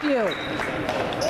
Matthew.